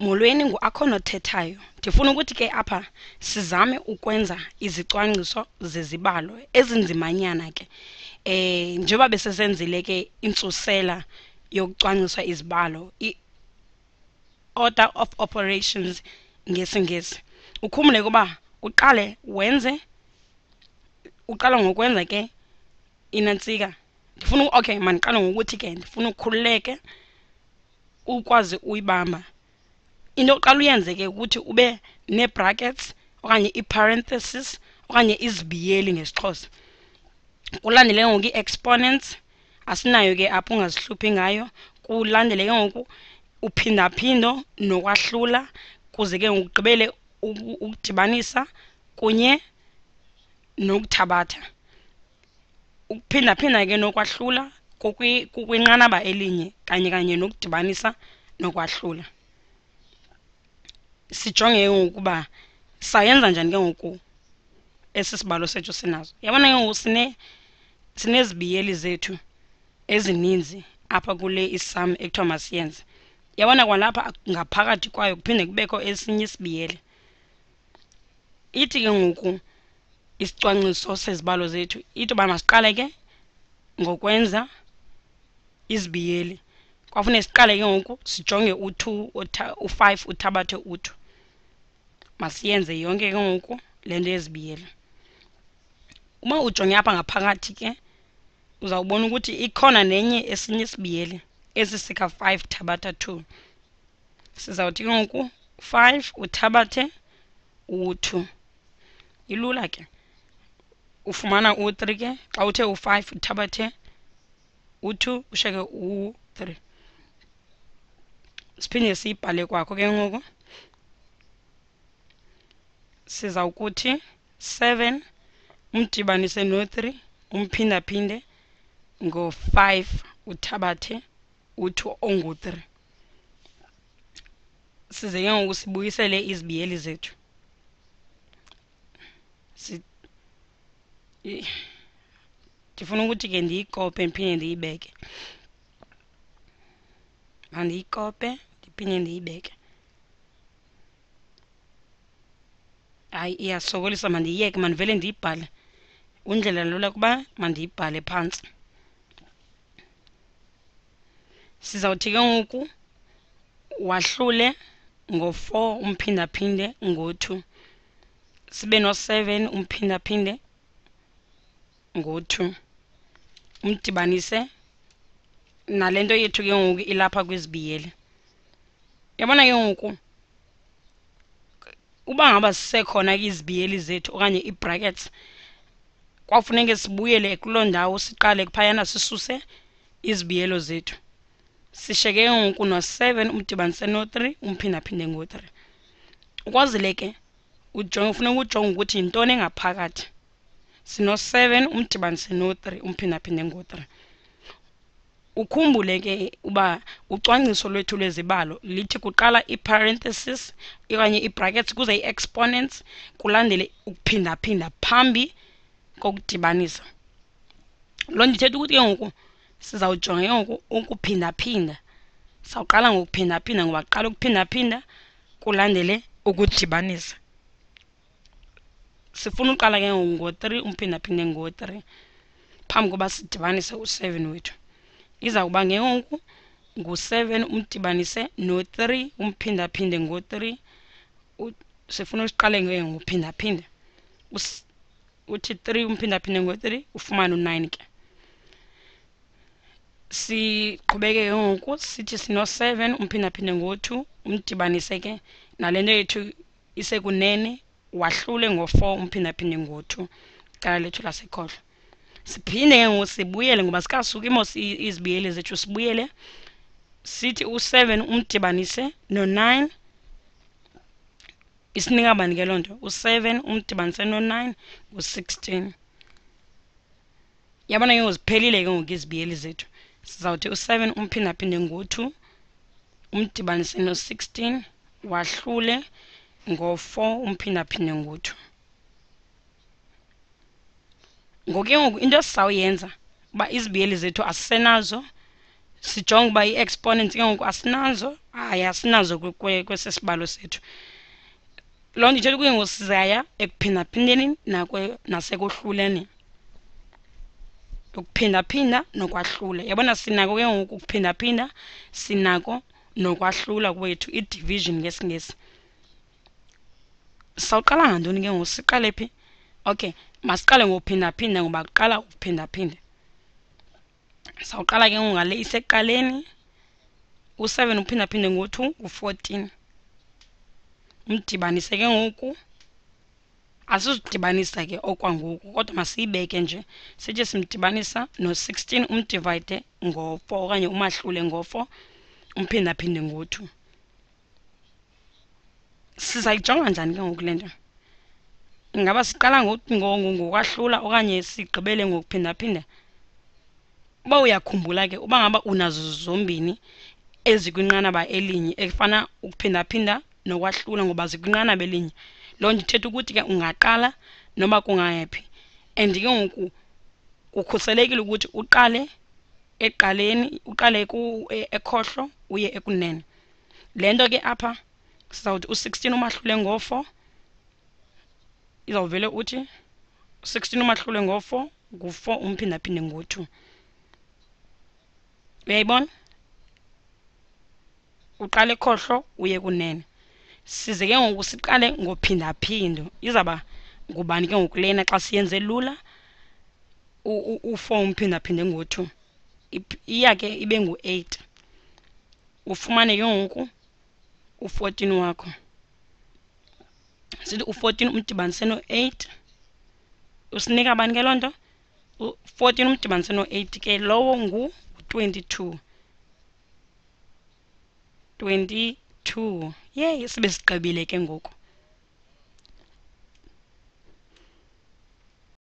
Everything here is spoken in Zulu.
molweni ngu-akhona othethayo ndifuna ukuthi ke apha sizame ukwenza izicwangciso zezibalo ezinzimanyana ke eh njengoba besesenzile ke intsusela yokucwangcisa izibalo i-order of operations ngesingesi. Ukhumbule ukuba uqale wenze uqala ngokwenza ke inantsika ndifuna okay mandiqale ngokuthi ke ndifuna ukhululeke ukwazi uyibamba. Into oqala uyenze ke ukuthi ube nee-brackets okanye i-parenthesis okanye izibiyeli ngesixhosa kulandele ngoku i-exponents asinayo ke apho ungazihluphi ngayo kulandele ke ngoku uphindaphindo nokwahlula kuze ke ngokugqibele ukudibanisa kunye nokuthabatha ukuphindaphinda ke nokwahlula kukwinqanaba elinye kanye kanye nokudibanisa nokwahlula sijonge ngokuba sayenza njani ke ngoku esi sibalo sethu sinazo yabona ke ngoku sine sinezibiyeli zethu ezininzi apha kule isam ekuthiwa masiyenze. Yabona kwalapha ngaphakathi kwayo kuphinde kubekho esinye isibiyeli. Ithi ke ngoku isicwangciso sezibalo zethu ithi uba masiqale ke ngokwenza izibiyeli. Kwafuneka siqale ke ngoku sijonge u-two u-five uthabathe u-two masiyenze yonke ke ngoku le nto ezibiyele uma ujonge apha ngaphakathi ke uzawubona ukuthi ikhona nenye esinye isibiyeli esi sika-five thabatha 2 sizawuthi ke ngoku 5 uthabathe u-2 ilula ke. Ufumana u-3 ke xa uthe u-5 uthabathe u-2 ushiyeke u-3 siphinde siyibhale kwakho ke ngoku siza ukuthi 7 umdibanise no-3 umphindaphinde ngo-5 uthabathe u-2 ongu-3 size ke ngoku sibuyisele izibiyeli zethu. Ndifuna ukuthi ke ndiyikope ndiphinde ndiyibeke. Mandiyikope ndiphinde ndiyibeke. Hayi iyasokolisa mandiyiyeke mandivele ndiyibhale. Undlela lula kuba mandiyibhale phantsi. Sizawuthi ke ngoku wahlule ngo-4 umphindaphinde ngo-2 sibe no-7 umphindaphinde ngo-2 umdibanise nale nto yethu ke ngoku ilapha kwizibiyeli yabona ke ngoku? Uba ngaba sisekhona ke izibiyeli zethu okanye ii-brackets kwafuneke sibuyele kuloo ndawo siqale phayana sisuse izibiyelo zethu. Sishiyeke ke ngoku no-7 umdibanise no-3 umphindaphinde ngo-3 ukwazile ke ujonge ufuneka ujonge ukuthi yintoni engaphakathi. Sino-7 umdibanise no-3 umphindaphinde ngo-3 ukhumbule ke uba ucwangciso lwethu lwezibalo lithi kuqala i-parenthesis okanye i-brackets kuze i-exponents kulandele ukuphindaphinda phambi kokudibanisa. Loo nto ithetha ukuthi ke ngoku sizawujonga ke ngoku ukuphindaphinda. Sawuqala ngokuphindaphinda ngoba kuqala ukuphindaphinda kulandele ukudibanisa. Sifuna uqala ke ngo-3 umphindaphinde ngo-three phambi koba sidibanise u-7 wethu iza kuba ke ngoku ngu-7 umdibanise no-3 umphindaphinde ngo-3 sifuna usiqale ke ngokuphindaphinda uthi 3 umphindaphinde ngo-3 ufumane u-9 ke. Siqhubeke ke ngoku sithi sino-7 umphindaphinde ngo-2 umdibanise ke. Nale nto yethu isekunene wahlule ngo-4 umphindaphinde ngo-2 cala lethu lasekhohlo. Siphinde ke ngoku sibuyele ngoba sikasuka imos izibiyeli zethu sibuyele. Sithi u-7 umdibanise no-9 isinika bani ke loo nto u-7 umdibanise no-9 ngu-16 yabona ke ngoku ziphelile ke ngoku izibiyeli zethu. Sizawuthi u-7 umphindaphinde ngo-2 umdibanise no-16 wahlule ngo-4 umphindaphinde ngo-2 ngoku ke ngoku into esizawuyenza uba izibiyeli zethu asisenazo sijonge uba i-exponents ke ngoku asinazo. Hayi asinazo kwesi sibalo sethu. Loo nto ithetha kuye ngoku sizaya ekuphindaphindeni nasekuhluleni ukuphindaphinda nokwahlula. Yabona sinako ke ngoku ukuphindaphinda sinako nokwahlula kwethu i-division ngesingesi. Sawuqala ngantoni ke ngoku? Siqale phi okay masiqale ngokuphindaphinda ngoba kuqala ukuphindaphinda. Sawuqala ke ngale isekuqaleni u-7 uphindaphinde ngo-2 ngu-14 umdibanise ke ngoku. Asizudibanisa ke okwangoku kodwa masiyibeke nje. Sithi simdibanisa no-16 umdivayide ngo-4 okanye umahlule ngo-4 umphindaphinde ngo-2 sizayijonga njani ke ngoku le nto? Ingaba siqala ngokwahlula okanye sigqibele ngokuphindaphinda uba uyakhumbula ke uba ngaba unazo zombini ezikwinqanaba elinye efana ukuphindaphinda nokwahlula ngoba zikwinqanaba elinye. Loo nto ithetha ukuthi ke ungaqala noba kungayaphi and ke ngoku kukhuselekile ukuthi uqale eqaleni uqale ekhohlo uye ekunene. Le nto ke apha sizawuthi u-16 umahlule ngo-4 izawuvele uthi u-16 umahlule ngo-4 ngu-4 umphindaphinde ngo-2 uyayibona? Uqale ekhohlo uye kunene. Size ke ngoku siqale ngophindaphindo izawuba ngubani ke ngoku lena xa siyenze lula? U-4 umphindaphinde ngo-2 iya ke ibe ngu-8 ufumane ke ngoku u-14 wakho. Sithi u-14 umdibanise no-8 usinika bani ke loo nto? U-14 umdibanise no-8 ke lowo ngu-22 22 yeyi sibe sigqibile ke ngoku.